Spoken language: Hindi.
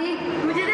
जी मुझे